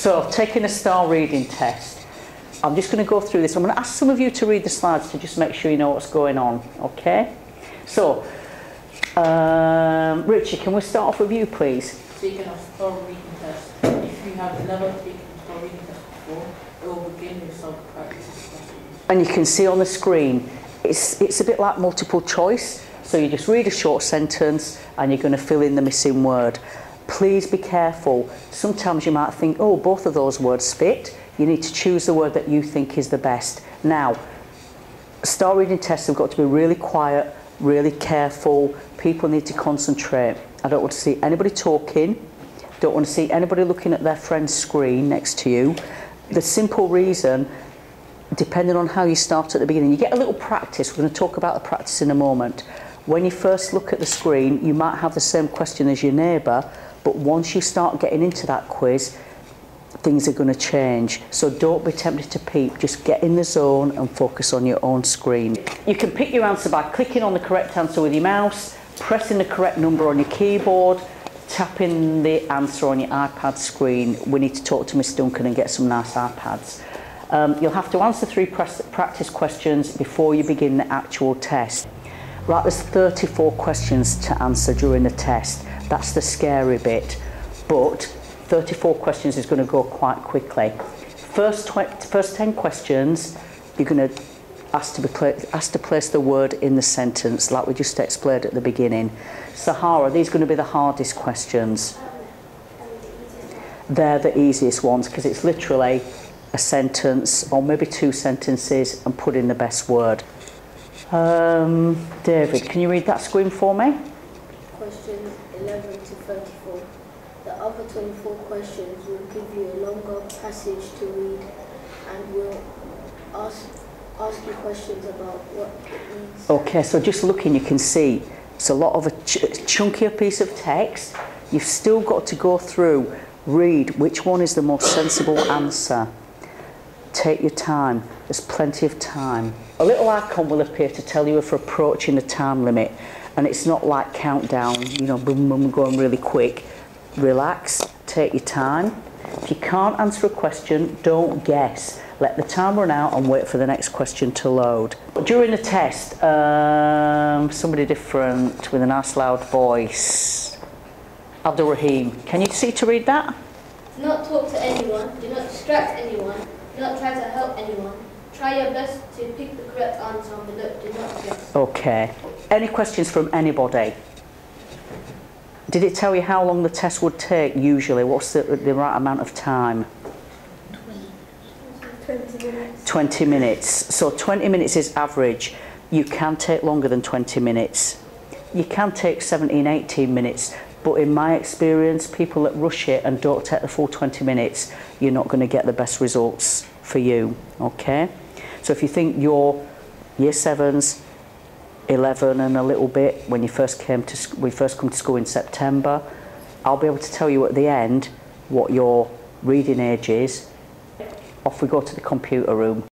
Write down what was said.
So, taking a star reading test. I'm just going to go through this. I'm going to ask some of you to read the slides to just make sure you know what's going on, okay? So, um, Richie, can we start off with you, please? Speaking of star reading test, if you have never taken a star reading test before, it will begin with some practice questions. And you can see on the screen, it's, it's a bit like multiple choice. So you just read a short sentence and you're going to fill in the missing word. Please be careful. Sometimes you might think, oh, both of those words fit. You need to choose the word that you think is the best. Now, star reading tests have got to be really quiet, really careful. People need to concentrate. I don't want to see anybody talking. Don't want to see anybody looking at their friend's screen next to you. The simple reason, depending on how you start at the beginning, you get a little practice. We're going to talk about the practice in a moment. When you first look at the screen, you might have the same question as your neighbour, but once you start getting into that quiz, things are going to change. So don't be tempted to peep, just get in the zone and focus on your own screen. You can pick your answer by clicking on the correct answer with your mouse, pressing the correct number on your keyboard, tapping the answer on your iPad screen. We need to talk to Miss Duncan and get some nice iPads. Um, you'll have to answer three practice questions before you begin the actual test. Right, there's 34 questions to answer during the test. That's the scary bit. But 34 questions is going to go quite quickly. First, first 10 questions, you're going to ask to, be to place the word in the sentence, like we just explained at the beginning. Sahara, these are going to be the hardest questions. They're the easiest ones because it's literally a sentence or maybe two sentences and put in the best word. Um, David, can you read that screen for me? Questions 11 to 34. The other 24 questions will give you a longer passage to read and will ask, ask you questions about what it means. Okay, so just looking, you can see it's a lot of a ch chunkier piece of text. You've still got to go through, read which one is the most sensible answer. Take your time. There's plenty of time. A little icon will appear to tell you if we're approaching the time limit and it's not like countdown, you know, boom, boom, going really quick. Relax, take your time. If you can't answer a question, don't guess. Let the time run out and wait for the next question to load. During the test, um, somebody different with a nice loud voice. Abdul Rahim, can you see to read that? Do not talk to anyone, do not distract anyone, not try to help anyone. Try your best to pick the correct answer, but look, do not guess. Okay. Any questions from anybody? Did it tell you how long the test would take usually? What's the, the right amount of time? 20 minutes. 20 minutes. So 20 minutes is average. You can take longer than 20 minutes. You can take 17, 18 minutes. But in my experience, people that rush it and don't take the full 20 minutes, you're not going to get the best results for you. Okay? So if you think your year sevens, 11 and a little bit when you first came to we first come to school in September, I'll be able to tell you at the end what your reading age is. Off we go to the computer room.